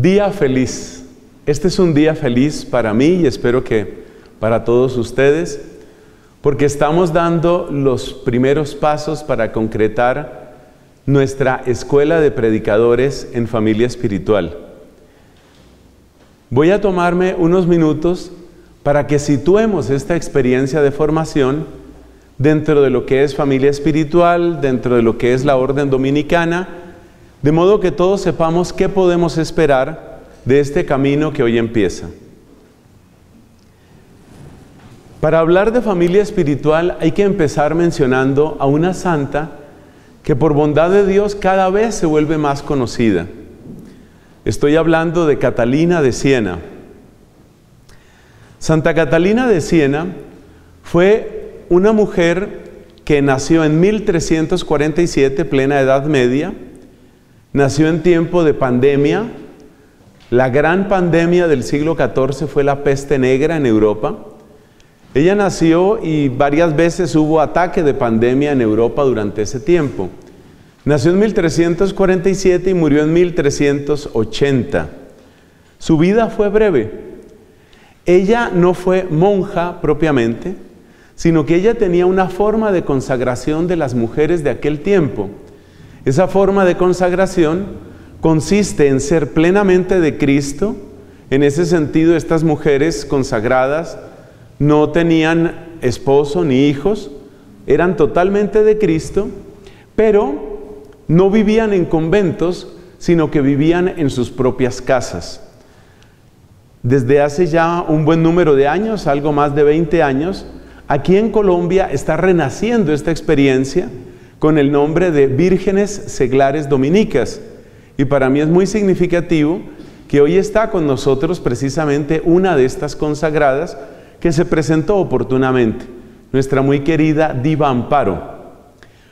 Día feliz. Este es un día feliz para mí y espero que para todos ustedes, porque estamos dando los primeros pasos para concretar nuestra escuela de predicadores en familia espiritual. Voy a tomarme unos minutos para que situemos esta experiencia de formación dentro de lo que es familia espiritual, dentro de lo que es la orden dominicana, de modo que todos sepamos qué podemos esperar de este camino que hoy empieza. Para hablar de familia espiritual hay que empezar mencionando a una santa que por bondad de Dios cada vez se vuelve más conocida. Estoy hablando de Catalina de Siena. Santa Catalina de Siena fue una mujer que nació en 1347, plena Edad Media, nació en tiempo de pandemia. La gran pandemia del siglo XIV fue la peste negra en Europa. Ella nació y varias veces hubo ataque de pandemia en Europa durante ese tiempo. Nació en 1347 y murió en 1380. Su vida fue breve. Ella no fue monja propiamente, sino que ella tenía una forma de consagración de las mujeres de aquel tiempo. Esa forma de consagración consiste en ser plenamente de Cristo. En ese sentido, estas mujeres consagradas no tenían esposo ni hijos, eran totalmente de Cristo, pero no vivían en conventos, sino que vivían en sus propias casas. Desde hace ya un buen número de años, algo más de 20 años, aquí en Colombia está renaciendo esta experiencia con el nombre de Vírgenes Seglares Dominicas. Y para mí es muy significativo que hoy está con nosotros precisamente una de estas consagradas, que se presentó oportunamente, nuestra muy querida Diva Amparo.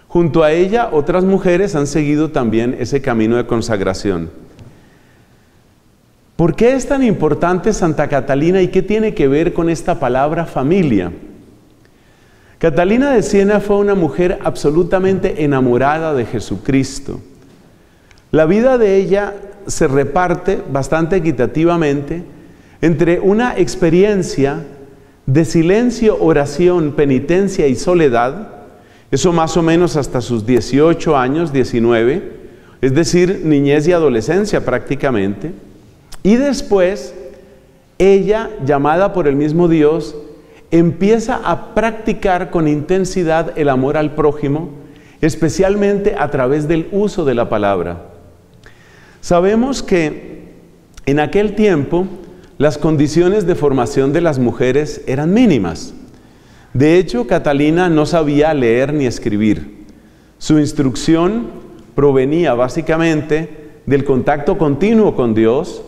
Junto a ella, otras mujeres han seguido también ese camino de consagración. ¿Por qué es tan importante Santa Catalina y qué tiene que ver con esta palabra familia? Catalina de Siena fue una mujer absolutamente enamorada de Jesucristo. La vida de ella se reparte bastante equitativamente entre una experiencia de silencio, oración, penitencia y soledad, eso más o menos hasta sus 18 años, 19, es decir, niñez y adolescencia prácticamente. Y después, ella, llamada por el mismo Dios, empieza a practicar con intensidad el amor al prójimo, especialmente a través del uso de la palabra. Sabemos que en aquel tiempo, las condiciones de formación de las mujeres eran mínimas. De hecho, Catalina no sabía leer ni escribir. Su instrucción provenía básicamente del contacto continuo con Dios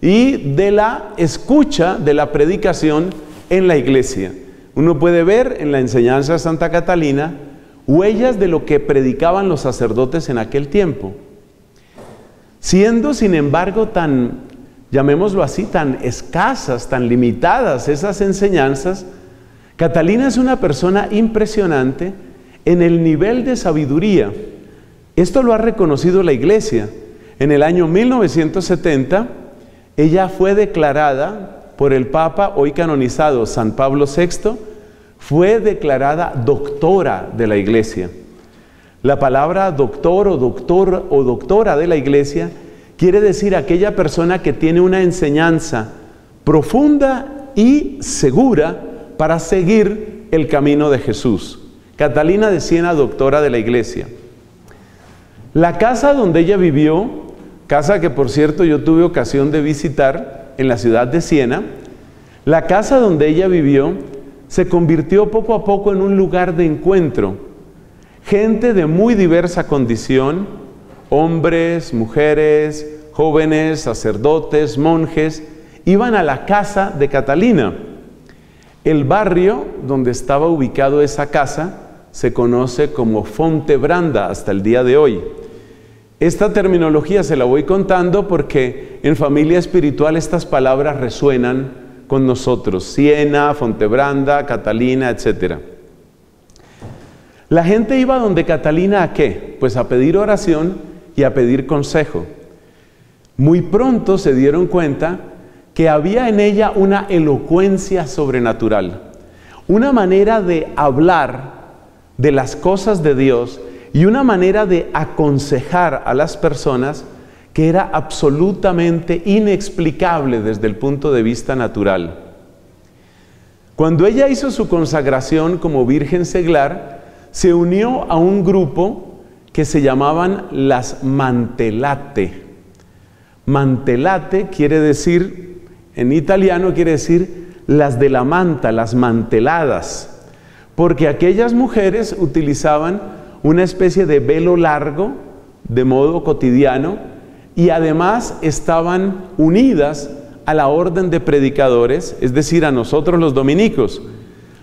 y de la escucha de la predicación en la iglesia. Uno puede ver en la enseñanza de Santa Catalina huellas de lo que predicaban los sacerdotes en aquel tiempo. Siendo, sin embargo, tan llamémoslo así, tan escasas, tan limitadas esas enseñanzas, Catalina es una persona impresionante en el nivel de sabiduría. Esto lo ha reconocido la iglesia. En el año 1970, ella fue declarada por el Papa, hoy canonizado San Pablo VI, fue declarada doctora de la iglesia. La palabra doctor o doctor o doctora de la iglesia quiere decir aquella persona que tiene una enseñanza profunda y segura para seguir el camino de Jesús. Catalina de Siena, doctora de la iglesia. La casa donde ella vivió, casa que por cierto yo tuve ocasión de visitar en la ciudad de Siena, la casa donde ella vivió se convirtió poco a poco en un lugar de encuentro. Gente de muy diversa condición, hombres, mujeres, jóvenes, sacerdotes, monjes, iban a la casa de Catalina. El barrio donde estaba ubicado esa casa se conoce como Fontebranda hasta el día de hoy. Esta terminología se la voy contando porque en familia espiritual estas palabras resuenan con nosotros. Siena, Fontebranda, Catalina, etc. La gente iba donde Catalina a qué? Pues a pedir oración y a pedir consejo. Muy pronto se dieron cuenta que había en ella una elocuencia sobrenatural, una manera de hablar de las cosas de Dios y una manera de aconsejar a las personas que era absolutamente inexplicable desde el punto de vista natural. Cuando ella hizo su consagración como Virgen seglar, se unió a un grupo que se llamaban las mantelate. Mantelate quiere decir en italiano quiere decir las de la manta, las manteladas, porque aquellas mujeres utilizaban una especie de velo largo de modo cotidiano y además estaban unidas a la orden de predicadores, es decir, a nosotros los dominicos.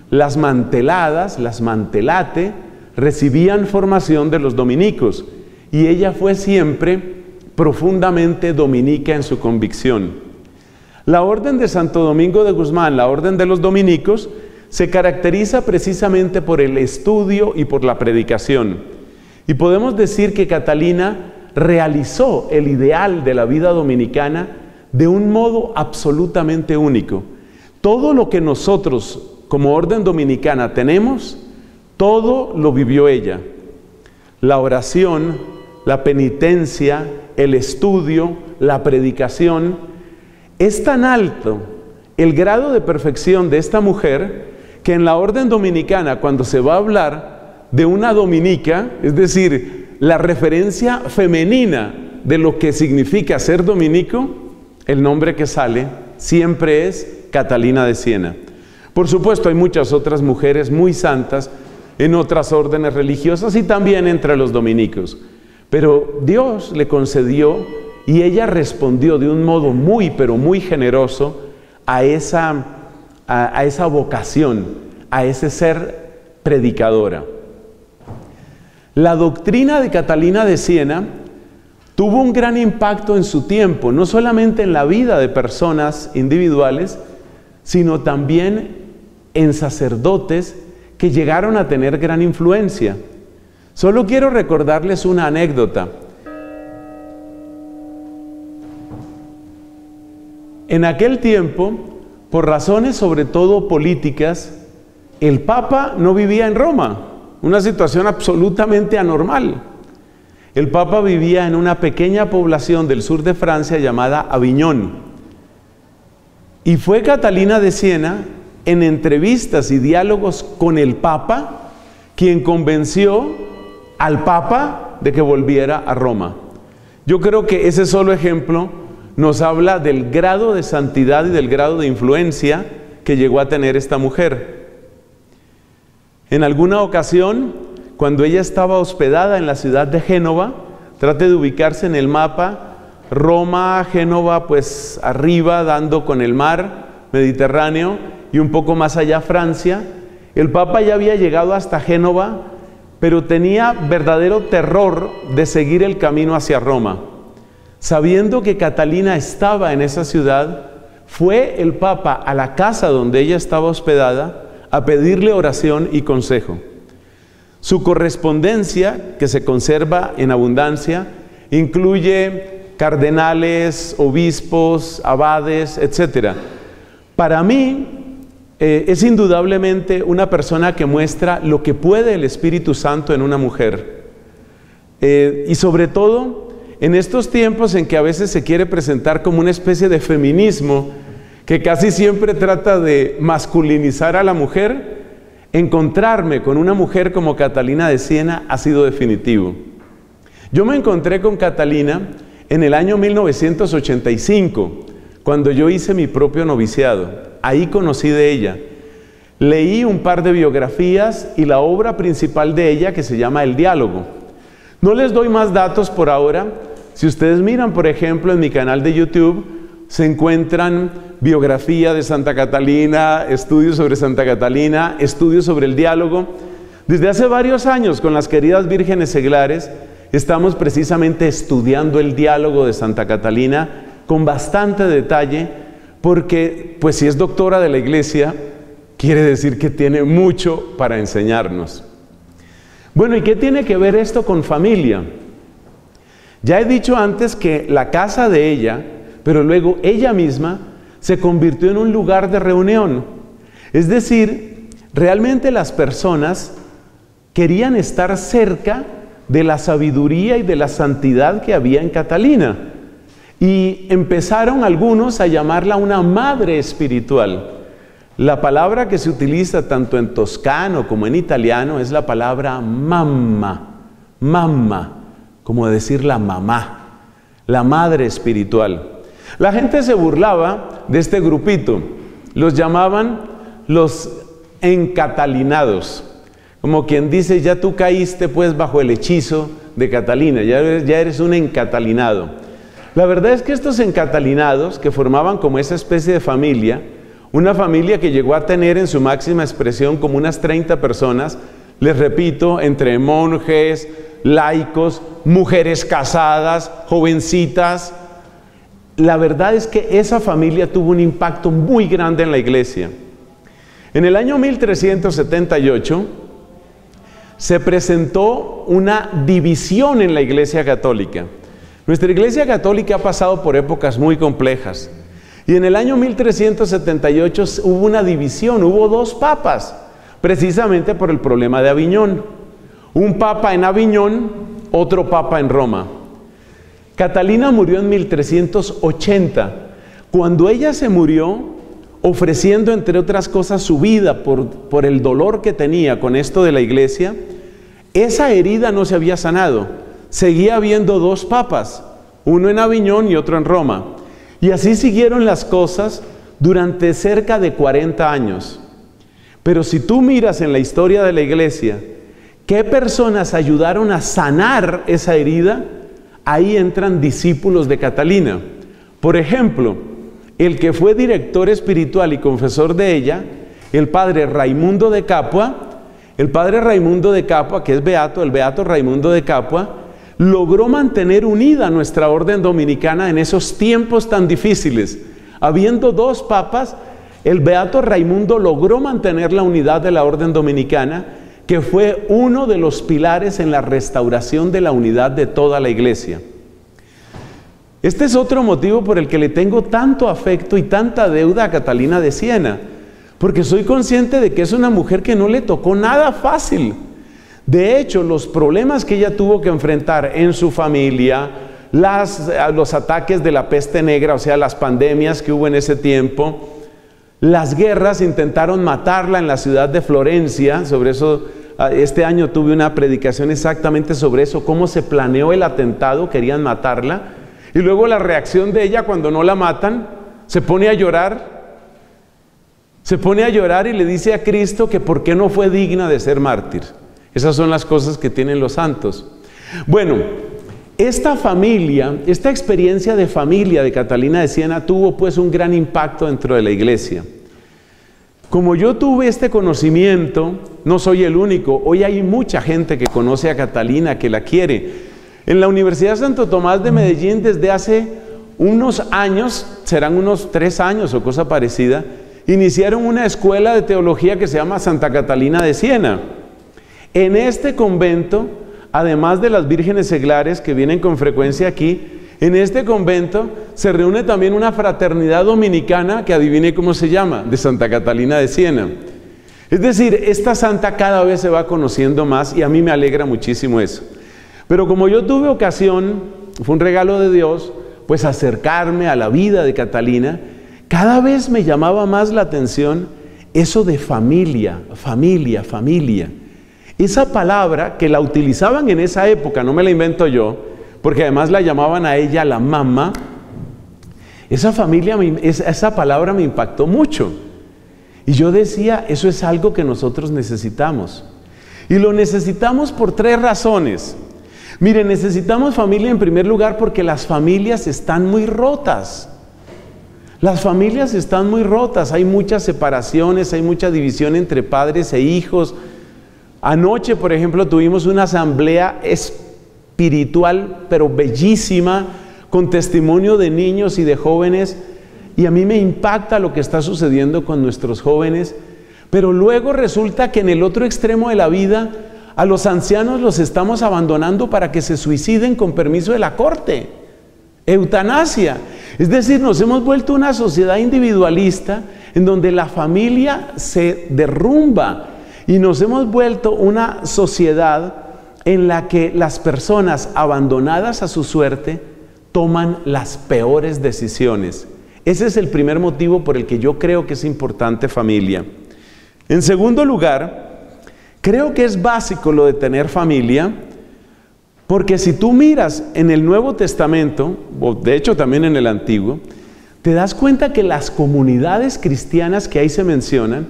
Las manteladas, las mantelate, recibían formación de los dominicos y ella fue siempre profundamente dominica en su convicción. La orden de Santo Domingo de Guzmán, la orden de los dominicos, se caracteriza precisamente por el estudio y por la predicación. Y podemos decir que Catalina realizó el ideal de la vida dominicana de un modo absolutamente único. Todo lo que nosotros como orden dominicana tenemos, todo lo vivió ella. La oración, la penitencia, el estudio, la predicación, es tan alto el grado de perfección de esta mujer que en la orden dominicana, cuando se va a hablar de una dominica, es decir, la referencia femenina de lo que significa ser dominico, el nombre que sale siempre es Catalina de Siena. Por supuesto, hay muchas otras mujeres muy santas en otras órdenes religiosas y también entre los dominicos. Pero Dios le concedió y ella respondió de un modo muy, pero muy generoso a esa, a, esa vocación, a ese ser predicadora. La doctrina de Catalina de Siena tuvo un gran impacto en su tiempo, no solamente en la vida de personas individuales, sino también en sacerdotes que llegaron a tener gran influencia. Solo quiero recordarles una anécdota. En aquel tiempo, por razones sobre todo políticas, el Papa no vivía en Roma, una situación absolutamente anormal. El Papa vivía en una pequeña población del sur de Francia llamada Aviñón. Y fue Catalina de Siena, en entrevistas y diálogos con el Papa, quien convenció al Papa de que volviera a Roma. Yo creo que ese solo ejemplo nos habla del grado de santidad y del grado de influencia que llegó a tener esta mujer. En alguna ocasión, cuando ella estaba hospedada en la ciudad de Génova, trate de ubicarse en el mapa, Roma, Génova, pues arriba, dando con el mar Mediterráneo, y un poco más allá Francia, el Papa ya había llegado hasta Génova, pero tenía verdadero terror de seguir el camino hacia Roma. Sabiendo que Catalina estaba en esa ciudad, fue el Papa a la casa donde ella estaba hospedada a pedirle oración y consejo. Su correspondencia, que se conserva en abundancia, incluye cardenales, obispos, abades, etc. Para mí eh, es indudablemente una persona que muestra lo que puede el Espíritu Santo en una mujer. Eh, y sobre todo en estos tiempos en que a veces se quiere presentar como una especie de feminismo que casi siempre trata de masculinizar a la mujer, encontrarme con una mujer como Catalina de Siena ha sido definitivo. Yo me encontré con Catalina en el año 1985, cuando yo hice mi propio noviciado. Ahí conocí de ella. Leí un par de biografías y la obra principal de ella que se llama El Diálogo. No les doy más datos por ahora. Si ustedes miran, por ejemplo, en mi canal de YouTube, se encuentran biografía de Santa Catalina, estudios sobre Santa Catalina, estudios sobre el diálogo. Desde hace varios años con las queridas vírgenes seglares estamos precisamente estudiando el diálogo de Santa Catalina con bastante detalle porque pues si es doctora de la iglesia quiere decir que tiene mucho para enseñarnos. Bueno, ¿y qué tiene que ver esto con familia? Ya he dicho antes que la casa de ella, pero luego ella misma se convirtió en un lugar de reunión. Es decir, realmente las personas querían estar cerca de la sabiduría y de la santidad que había en Catalina. Y empezaron algunos a llamarla una madre espiritual. La palabra que se utiliza tanto en toscano como en italiano es la palabra mamma, mamma, como decir la mamá, la madre espiritual. La gente se burlaba de este grupito, los llamaban los encatalinados. Como quien dice, ya tú caíste pues bajo el hechizo de Catalina, ya eres, un encatalinado. La verdad es que estos encatalinados, que formaban como esa especie de familia, una familia que llegó a tener en su máxima expresión como unas 30 personas, les repito, entre monjes, laicos, mujeres casadas, jovencitas. La verdad es que esa familia tuvo un impacto muy grande en la iglesia. En el año 1378, se presentó una división en la Iglesia Católica. Nuestra Iglesia Católica ha pasado por épocas muy complejas. Y en el año 1378 hubo una división, hubo dos papas, precisamente por el problema de Aviñón. Un papa en Aviñón, otro papa en Roma. Catalina murió en 1380. Cuando ella se murió, ofreciendo entre otras cosas su vida por, por el dolor que tenía con esto de la iglesia, esa herida no se había sanado. Seguía habiendo dos papas, uno en Aviñón y otro en Roma. Y así siguieron las cosas durante cerca de 40 años. Pero si tú miras en la historia de la iglesia, ¿qué personas ayudaron a sanar esa herida? Ahí entran discípulos de Catalina. Por ejemplo, el que fue director espiritual y confesor de ella, el padre Raimundo de Capua, el padre Raimundo de Capua, que es beato, el beato Raimundo de Capua, logró mantener unida nuestra orden dominicana en esos tiempos tan difíciles. Habiendo dos papas, el beato Raimundo logró mantener la unidad de la orden dominicana, que fue uno de los pilares en la restauración de la unidad de toda la iglesia. Este es otro motivo por el que le tengo tanto afecto y tanta deuda a Catalina de Siena, porque soy consciente de que es una mujer que no le tocó nada fácil. De hecho, los problemas que ella tuvo que enfrentar en su familia, los ataques de la peste negra, o sea, las pandemias que hubo en ese tiempo, las guerras intentaron matarla en la ciudad de Florencia, sobre eso ah, este año tuve una predicación exactamente sobre eso, cómo se planeó el atentado, querían matarla. Y luego la reacción de ella cuando no la matan, se pone a llorar. Se pone a llorar y le dice a Cristo que por qué no fue digna de ser mártir. Esas son las cosas que tienen los santos. Bueno, esta familia, esta experiencia de familia de Catalina de Siena tuvo pues un gran impacto dentro de la iglesia. Como yo tuve este conocimiento, no soy el único, hoy hay mucha gente que conoce a Catalina, que la quiere, en la Universidad Santo Tomás de Medellín desde hace unos años, serán unos tres años o cosa parecida, iniciaron una escuela de teología que se llama Santa Catalina de Siena. En este convento, además de las vírgenes seglares que vienen con frecuencia aquí, en este convento se reúne también una fraternidad dominicana que adivine cómo se llama, de Santa Catalina de Siena. Es decir, esta santa cada vez se va conociendo más y a mí me alegra muchísimo eso. Pero como yo tuve ocasión, fue un regalo de Dios, pues acercarme a la vida de Catalina, cada vez me llamaba más la atención eso de familia, familia, familia. Esa palabra que la utilizaban en esa época, no me la invento yo, porque además la llamaban a ella la mamá, esa familia, esa palabra me impactó mucho. Y yo decía, eso es algo que nosotros necesitamos. Y lo necesitamos por tres razones. Mire, necesitamos familia en primer lugar porque las familias están muy rotas. Las familias están muy rotas, hay muchas separaciones, hay mucha división entre padres e hijos. Anoche, por ejemplo, tuvimos una asamblea espiritual, pero bellísima, con testimonio de niños y de jóvenes, y a mí me impacta lo que está sucediendo con nuestros jóvenes, pero luego resulta que en el otro extremo de la vida, a los ancianos los estamos abandonando para que se suiciden con permiso de la corte. Eutanasia. Es decir, nos hemos vuelto una sociedad individualista en donde la familia se derrumba y nos hemos vuelto una sociedad en la que las personas abandonadas a su suerte toman las peores decisiones. Ese es el primer motivo por el que yo creo que es importante familia. En segundo lugar, creo que es básico lo de tener familia porque si tú miras en el Nuevo Testamento, o de hecho también en el Antiguo, te das cuenta que las comunidades cristianas que ahí se mencionan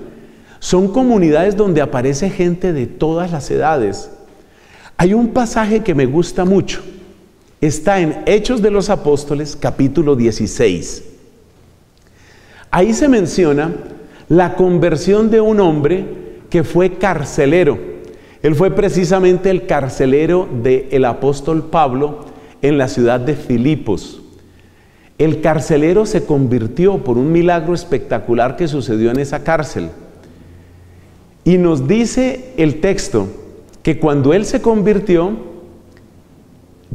son comunidades donde aparece gente de todas las edades. Hay un pasaje que me gusta mucho. Está en Hechos de los Apóstoles, capítulo 16. Ahí se menciona la conversión de un hombre que fue carcelero. Él fue precisamente el carcelero del apóstol Pablo en la ciudad de Filipos. El carcelero se convirtió por un milagro espectacular que sucedió en esa cárcel. Y nos dice el texto que cuando él se convirtió,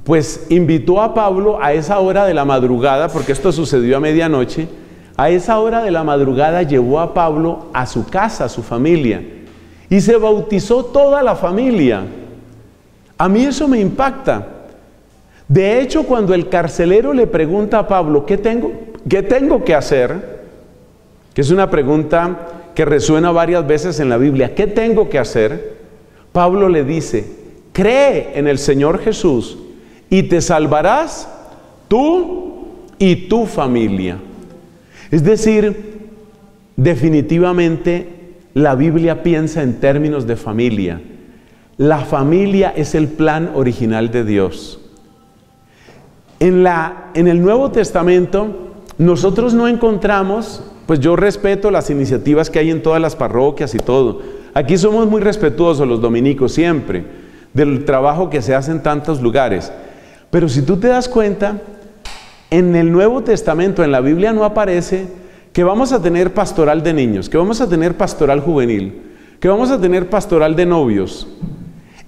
pues invitó a Pablo a esa hora de la madrugada, porque esto sucedió a medianoche, a esa hora de la madrugada llevó a Pablo a su casa, a su familia y se bautizó toda la familia. A mí eso me impacta. De hecho, cuando el carcelero le pregunta a Pablo, ¿qué tengo, qué tengo que hacer? Que es una pregunta que resuena varias veces en la Biblia. ¿Qué tengo que hacer? Pablo le dice, cree en el Señor Jesús y te salvarás tú y tu familia. Es decir, definitivamente la Biblia piensa en términos de familia. La familia es el plan original de Dios. En, la, en el Nuevo Testamento nosotros no encontramos, pues yo respeto las iniciativas que hay en todas las parroquias y todo. Aquí somos muy respetuosos los dominicos siempre del trabajo que se hace en tantos lugares. Pero si tú te das cuenta, en el Nuevo Testamento, en la Biblia no aparece que vamos a tener pastoral de niños, que vamos a tener pastoral juvenil, que vamos a tener pastoral de novios.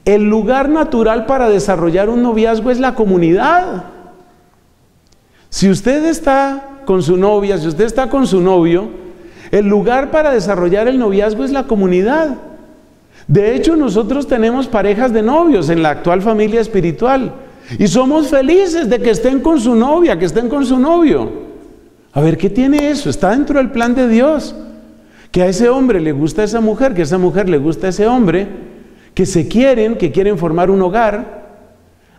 El lugar natural para desarrollar un noviazgo es la comunidad. Si usted está con su novia, si usted está con su novio, el lugar para desarrollar el noviazgo es la comunidad. De hecho, nosotros tenemos parejas de novios en la actual familia espiritual y somos felices de que estén con su novia, que estén con su novio. A ver, ¿qué tiene eso? Está dentro del plan de Dios. Que a ese hombre le gusta a esa mujer, que a esa mujer le gusta a ese hombre, que se quieren, que quieren formar un hogar.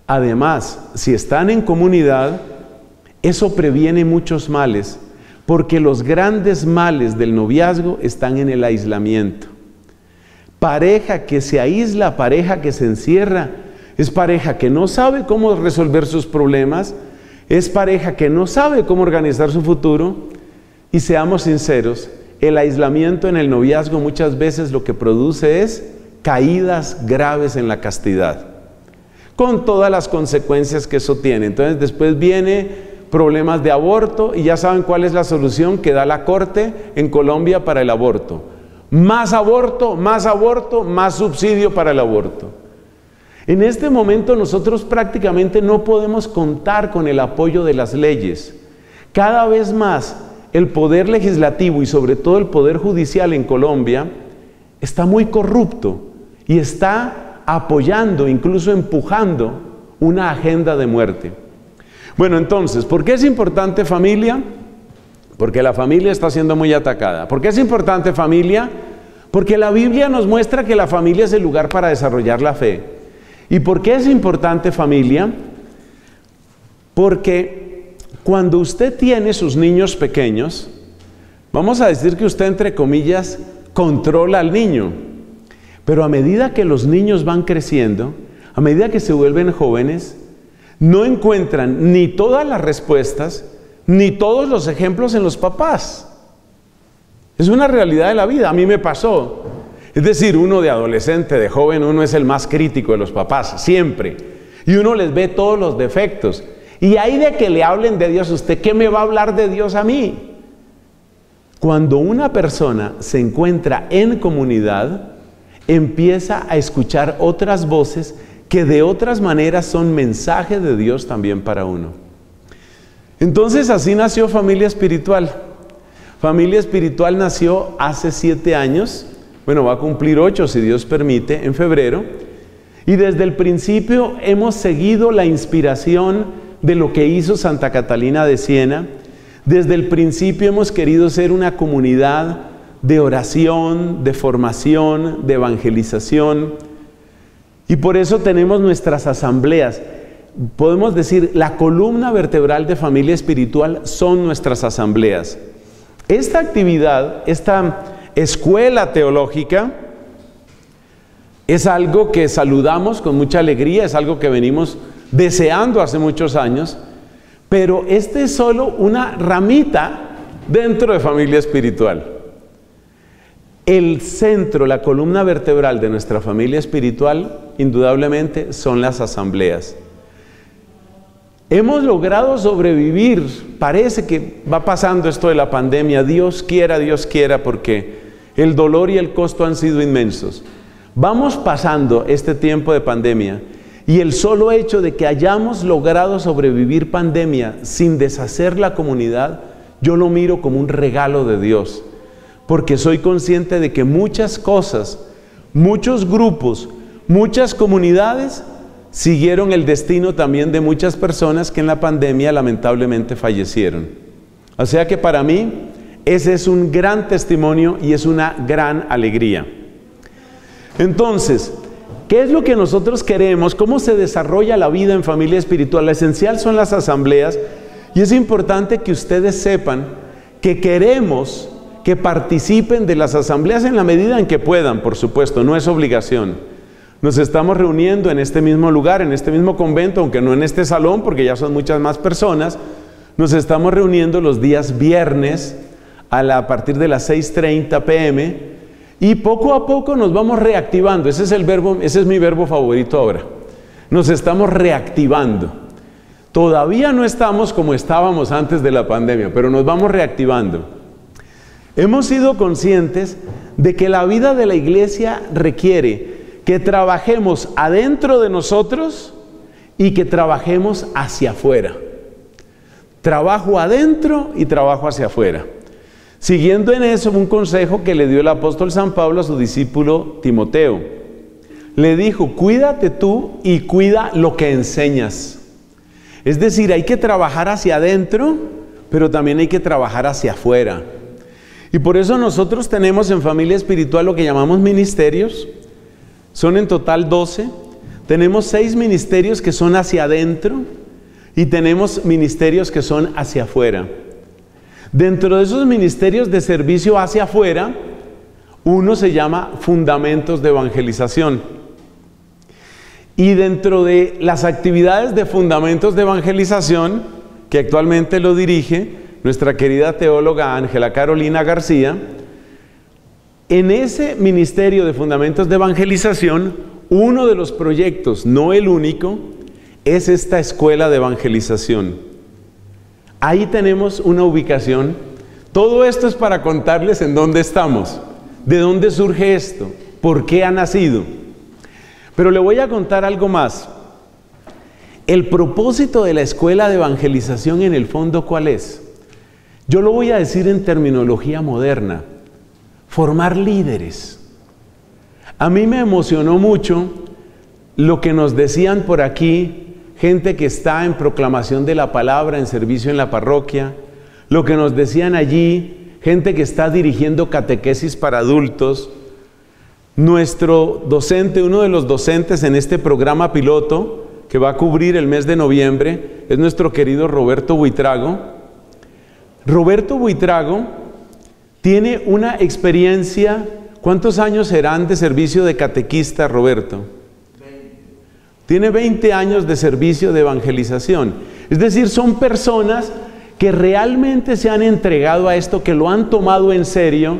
Además, si están en comunidad, eso previene muchos males, porque los grandes males del noviazgo están en el aislamiento. Pareja que se aísla, pareja que se encierra, es pareja que no sabe cómo resolver sus problemas, es pareja que no sabe cómo organizar su futuro y seamos sinceros, el aislamiento en el noviazgo muchas veces lo que produce es caídas graves en la castidad, con todas las consecuencias que eso tiene. Entonces después viene problemas de aborto y ya saben cuál es la solución que da la Corte en Colombia para el aborto. Más aborto, más aborto, más subsidio para el aborto. En este momento nosotros prácticamente no podemos contar con el apoyo de las leyes. Cada vez más el poder legislativo y sobre todo el poder judicial en Colombia está muy corrupto y está apoyando, incluso empujando una agenda de muerte. Bueno, entonces, ¿por qué es importante familia? Porque la familia está siendo muy atacada. ¿Por qué es importante familia? Porque la Biblia nos muestra que la familia es el lugar para desarrollar la fe. ¿Y por qué es importante familia? Porque cuando usted tiene sus niños pequeños, vamos a decir que usted entre comillas controla al niño, pero a medida que los niños van creciendo, a medida que se vuelven jóvenes, no encuentran ni todas las respuestas, ni todos los ejemplos en los papás. Es una realidad de la vida, a mí me pasó. Es decir, uno de adolescente, de joven, uno es el más crítico de los papás, siempre. Y uno les ve todos los defectos. Y ahí de que le hablen de Dios, ¿usted qué me va a hablar de Dios a mí? Cuando una persona se encuentra en comunidad, empieza a escuchar otras voces que de otras maneras son mensaje de Dios también para uno. Entonces así nació Familia Espiritual. Familia Espiritual nació hace siete años, bueno, va a cumplir ocho si Dios permite, en febrero, y desde el principio hemos seguido la inspiración de lo que hizo Santa Catalina de Siena. Desde el principio hemos querido ser una comunidad de oración, de formación, de evangelización. Y por eso tenemos nuestras asambleas. Podemos decir, la columna vertebral de familia espiritual son nuestras asambleas. Esta actividad, esta escuela teológica, es algo que saludamos con mucha alegría, es algo que venimos deseando hace muchos años, pero este es solo una ramita dentro de familia espiritual. El centro, la columna vertebral de nuestra familia espiritual, indudablemente, son las asambleas. Hemos logrado sobrevivir, parece que va pasando esto de la pandemia, Dios quiera, Dios quiera, porque el dolor y el costo han sido inmensos. Vamos pasando este tiempo de pandemia y el solo hecho de que hayamos logrado sobrevivir pandemia sin deshacer la comunidad, yo lo miro como un regalo de Dios porque soy consciente de que muchas cosas, muchos grupos, muchas comunidades siguieron el destino también de muchas personas que en la pandemia lamentablemente fallecieron. O sea que para mí ese es un gran testimonio y es una gran alegría. Entonces, ¿qué es lo que nosotros queremos? ¿Cómo se desarrolla la vida en familia espiritual? Lo esencial son las asambleas y es importante que ustedes sepan que queremos que participen de las asambleas en la medida en que puedan, por supuesto, no es obligación. Nos estamos reuniendo en este mismo lugar, en este mismo convento, aunque no en este salón, porque ya son muchas más personas. Nos estamos reuniendo los días viernes a, partir de las 6.30 pm y poco a poco nos vamos reactivando. Ese es el verbo, ese es mi verbo favorito ahora. Nos estamos reactivando. Todavía no estamos como estábamos antes de la pandemia, pero nos vamos reactivando. Hemos sido conscientes de que la vida de la iglesia requiere que trabajemos adentro de nosotros y que trabajemos hacia afuera. Trabajo adentro y trabajo hacia afuera. Siguiendo en eso un consejo que le dio el apóstol San Pablo a su discípulo Timoteo. Le dijo, cuídate tú y cuida lo que enseñas. Es decir, hay que trabajar hacia adentro, pero también hay que trabajar hacia afuera. Y por eso nosotros tenemos en familia espiritual lo que llamamos ministerios. Son en total 12. Tenemos seis ministerios que son hacia adentro y tenemos ministerios que son hacia afuera. Dentro de esos ministerios de servicio hacia afuera, uno se llama fundamentos de evangelización. Y dentro de las actividades de fundamentos de evangelización, que actualmente lo dirige, nuestra querida teóloga Ángela Carolina García, en ese Ministerio de Fundamentos de Evangelización, uno de los proyectos, no el único, es esta escuela de evangelización. Ahí tenemos una ubicación. Todo esto es para contarles en dónde estamos, de dónde surge esto, por qué ha nacido. Pero le voy a contar algo más. El propósito de la escuela de evangelización en el fondo, ¿cuál es? Yo lo voy a decir en terminología moderna, formar líderes. A mí me emocionó mucho lo que nos decían por aquí, gente que está en proclamación de la palabra, en servicio en la parroquia, lo que nos decían allí, gente que está dirigiendo catequesis para adultos. Nuestro docente, uno de los docentes en este programa piloto, que va a cubrir el mes de noviembre, es nuestro querido Roberto Buitrago, Roberto Buitrago tiene una experiencia, ¿cuántos años serán de servicio de catequista, Roberto? tiene 20 años de servicio de evangelización. Es decir, son personas que realmente se han entregado a esto, que lo han tomado en serio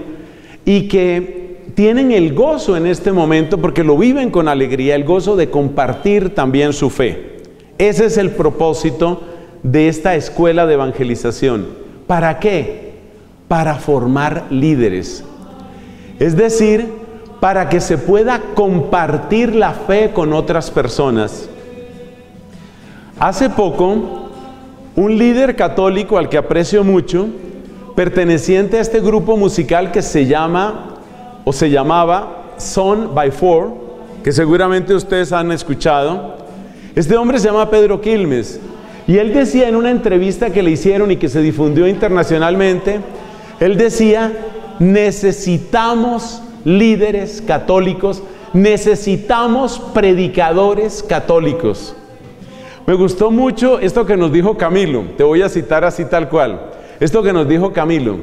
y que tienen el gozo en este momento porque lo viven con alegría, el gozo de compartir también su fe. Ese es el propósito de esta escuela de evangelización. ¿Para qué? Para formar líderes. Es decir, para que se pueda compartir la fe con otras personas. Hace poco, un líder católico al que aprecio mucho, perteneciente a este grupo musical que se llama o se llamaba Son by Four, que seguramente ustedes han escuchado. Este hombre se llama Pedro Quilmes y él decía en una entrevista que le hicieron y que se difundió internacionalmente, él decía, necesitamos líderes católicos, necesitamos predicadores católicos. Me gustó mucho esto que nos dijo Camilo, te voy a citar así tal cual. Esto que nos dijo Camilo,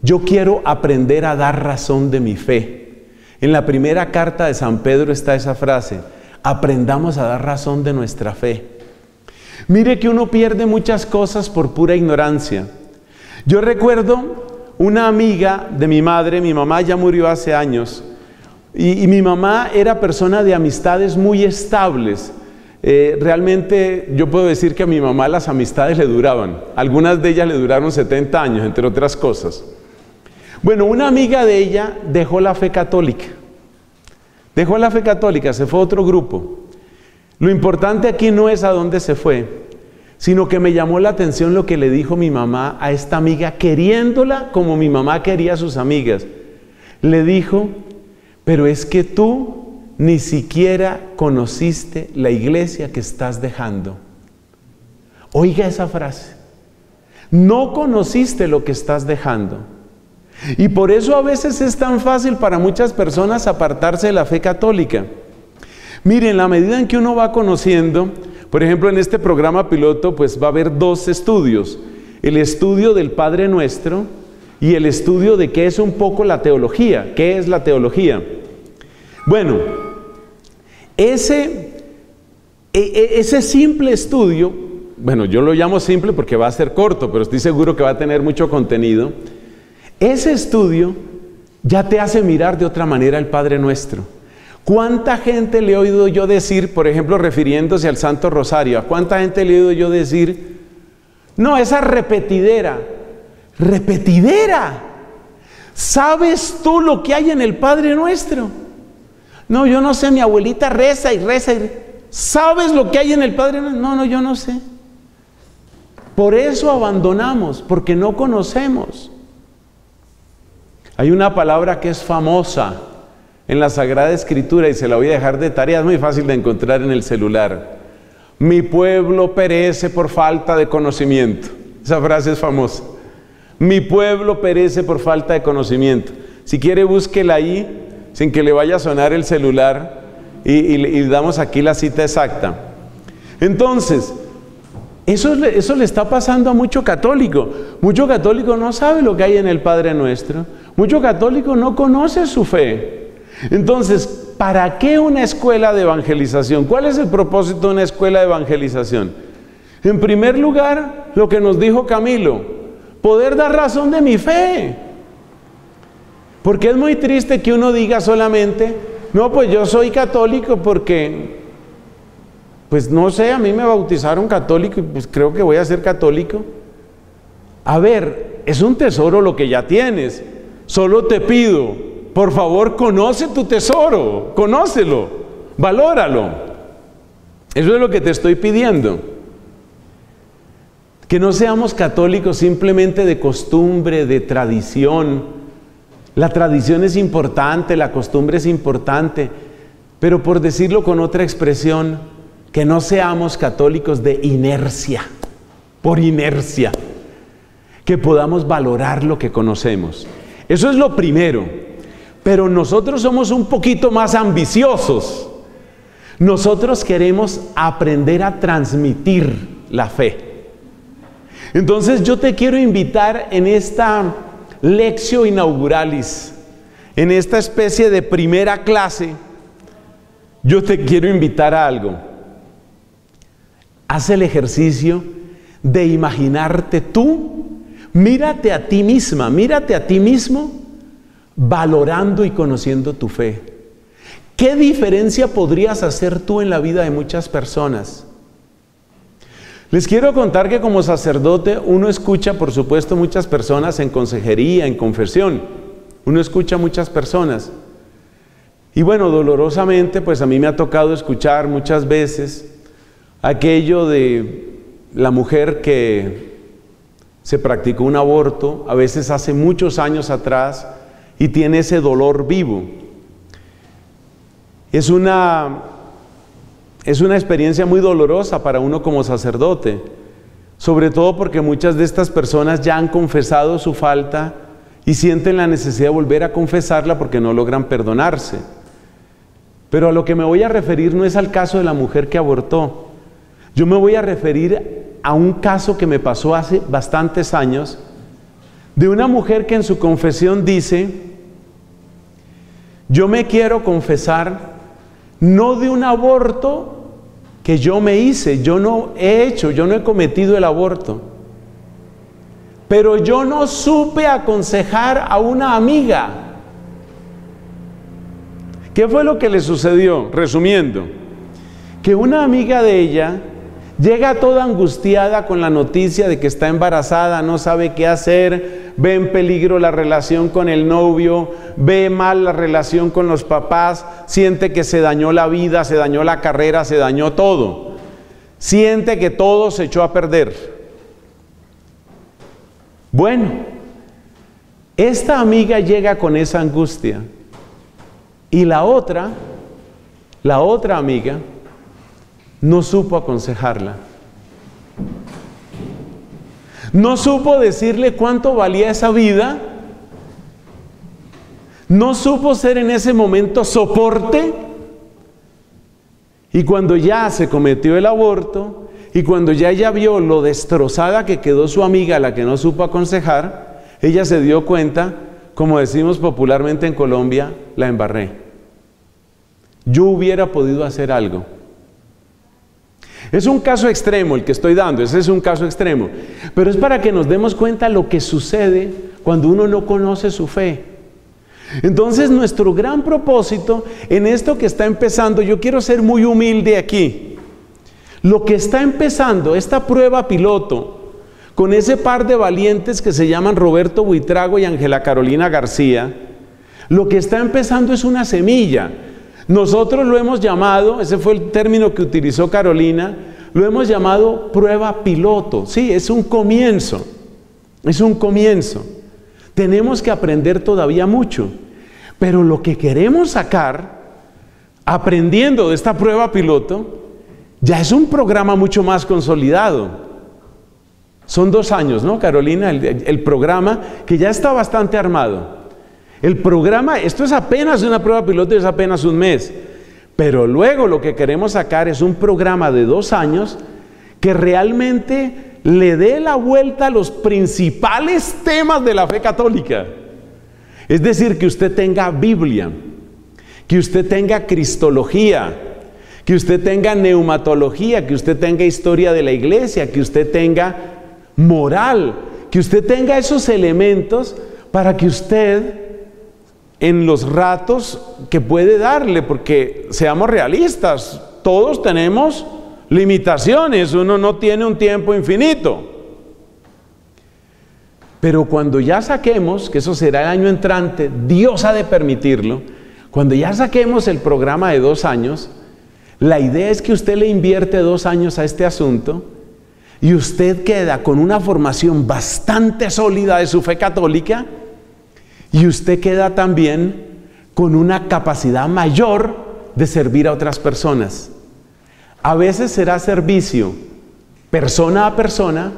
yo quiero aprender a dar razón de mi fe. En la primera carta de San Pedro está esa frase, aprendamos a dar razón de nuestra fe. Mire que uno pierde muchas cosas por pura ignorancia. Yo recuerdo una amiga de mi madre, mi mamá ya murió hace años, y, mi mamá era persona de amistades muy estables. Eh, realmente yo puedo decir que a mi mamá las amistades le duraban. Algunas de ellas le duraron 70 años, entre otras cosas. Bueno, una amiga de ella dejó la fe católica. Dejó la fe católica, se fue a otro grupo. Lo importante aquí no es a dónde se fue, sino que me llamó la atención lo que le dijo mi mamá a esta amiga, queriéndola como mi mamá quería a sus amigas. Le dijo, pero es que tú ni siquiera conociste la iglesia que estás dejando. Oiga esa frase. No conociste lo que estás dejando. Y por eso a veces es tan fácil para muchas personas apartarse de la fe católica. Miren, la medida en que uno va conociendo, por ejemplo, en este programa piloto, pues va a haber dos estudios. El estudio del Padre Nuestro y el estudio de qué es un poco la teología. ¿Qué es la teología? Bueno, ese, e, e, ese simple estudio, bueno, yo lo llamo simple porque va a ser corto, pero estoy seguro que va a tener mucho contenido. Ese estudio ya te hace mirar de otra manera el Padre Nuestro. ¿Cuánta gente le he oído yo decir, por ejemplo, refiriéndose al Santo Rosario, a cuánta gente le he oído yo decir, no, esa repetidera, repetidera, ¿sabes tú lo que hay en el Padre nuestro? No, yo no sé, mi abuelita reza y reza y ¿Sabes lo que hay en el Padre nuestro? No, no, yo no sé. Por eso abandonamos, porque no conocemos. Hay una palabra que es famosa, en la Sagrada Escritura y se la voy a dejar de tarea, es muy fácil de encontrar en el celular. Mi pueblo perece por falta de conocimiento. Esa frase es famosa. Mi pueblo perece por falta de conocimiento. Si quiere, búsquela ahí sin que le vaya a sonar el celular y, y damos aquí la cita exacta. Entonces, eso, eso, le está pasando a mucho católico. Mucho católico no sabe lo que hay en el Padre Nuestro. Mucho católico no conoce su fe. Entonces, ¿para qué una escuela de evangelización? ¿Cuál es el propósito de una escuela de evangelización? En primer lugar, lo que nos dijo Camilo, poder dar razón de mi fe. Porque es muy triste que uno diga solamente, no, pues yo soy católico porque, pues no sé, a mí me bautizaron católico y pues creo que voy a ser católico. A ver, es un tesoro lo que ya tienes. Solo te pido por favor, conoce tu tesoro, conócelo, valóralo. Eso es lo que te estoy pidiendo. Que no seamos católicos simplemente de costumbre, de tradición. La tradición es importante, la costumbre es importante, pero por decirlo con otra expresión, que no seamos católicos de inercia, por inercia, que podamos valorar lo que conocemos. Eso es lo primero. Pero nosotros somos un poquito más ambiciosos. Nosotros queremos aprender a transmitir la fe. Entonces yo te quiero invitar en esta lección inauguralis, en esta especie de primera clase, yo te quiero invitar a algo. haz el ejercicio de imaginarte tú, mírate a ti misma, mírate a ti mismo valorando y conociendo tu fe. ¿Qué diferencia podrías hacer tú en la vida de muchas personas? Les quiero contar que como sacerdote uno escucha, por supuesto, muchas personas en consejería, en confesión. Uno escucha muchas personas. Y bueno, dolorosamente, pues a mí me ha tocado escuchar muchas veces aquello de la mujer que se practicó un aborto, a veces hace muchos años atrás, y tiene ese dolor vivo. Es una es una experiencia muy dolorosa para uno como sacerdote, sobre todo porque muchas de estas personas ya han confesado su falta y sienten la necesidad de volver a confesarla porque no logran perdonarse. Pero a lo que me voy a referir no es al caso de la mujer que abortó. Yo me voy a referir a un caso que me pasó hace bastantes años de una mujer que en su confesión dice, yo me quiero confesar no de un aborto que yo me hice, yo no he hecho, yo no he cometido el aborto. Pero yo no supe aconsejar a una amiga. ¿Qué fue lo que le sucedió? Resumiendo, que una amiga de ella llega toda angustiada con la noticia de que está embarazada, no sabe qué hacer, ve en peligro la relación con el novio, ve mal la relación con los papás, siente que se dañó la vida, se dañó la carrera, se dañó todo. Siente que todo se echó a perder. Bueno, esta amiga llega con esa angustia y la otra, la otra amiga, no supo aconsejarla. No supo decirle cuánto valía esa vida. No supo ser en ese momento soporte. Y cuando ya se cometió el aborto y cuando ya ella vio lo destrozada que quedó su amiga, la que no supo aconsejar, ella se dio cuenta, como decimos popularmente en Colombia, la embarré. Yo hubiera podido hacer algo. Es un caso extremo el que estoy dando, ese es un caso extremo, pero es para que nos demos cuenta lo que sucede cuando uno no conoce su fe. Entonces nuestro gran propósito en esto que está empezando, yo quiero ser muy humilde aquí. Lo que está empezando, esta prueba piloto, con ese par de valientes que se llaman Roberto Buitrago y Ángela Carolina García, lo que está empezando es una semilla. Nosotros lo hemos llamado, ese fue el término que utilizó Carolina, lo hemos llamado prueba piloto. Sí, es un comienzo, es un comienzo. Tenemos que aprender todavía mucho, pero lo que queremos sacar, aprendiendo de esta prueba piloto, ya es un programa mucho más consolidado. Son dos años, ¿no, Carolina? El, programa que ya está bastante armado. El programa, esto es apenas una prueba piloto es apenas un mes. Pero luego lo que queremos sacar es un programa de dos años que realmente le dé la vuelta a los principales temas de la fe católica. Es decir, que usted tenga Biblia, que usted tenga Cristología, que usted tenga neumatología, que usted tenga historia de la iglesia, que usted tenga moral, que usted tenga esos elementos para que usted en los ratos que puede darle, porque seamos realistas, todos tenemos limitaciones, uno no tiene un tiempo infinito. Pero cuando ya saquemos, que eso será el año entrante, Dios ha de permitirlo, cuando ya saquemos el programa de dos años, la idea es que usted le invierte dos años a este asunto y usted queda con una formación bastante sólida de su fe católica y usted queda también con una capacidad mayor de servir a otras personas. A veces será servicio persona a persona,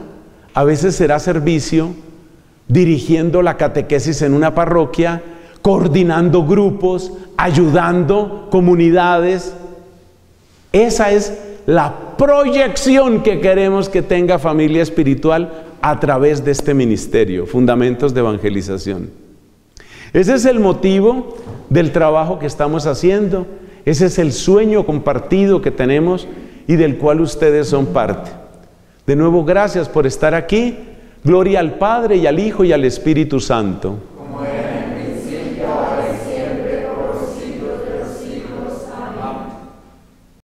a veces será servicio dirigiendo la catequesis en una parroquia, coordinando grupos, ayudando comunidades. Esa es la proyección que queremos que tenga familia espiritual a través de este ministerio, Fundamentos de Evangelización. Ese es el motivo del trabajo que estamos haciendo. Ese es el sueño compartido que tenemos y del cual ustedes son parte. De nuevo, gracias por estar aquí. Gloria al Padre y al Hijo y al Espíritu Santo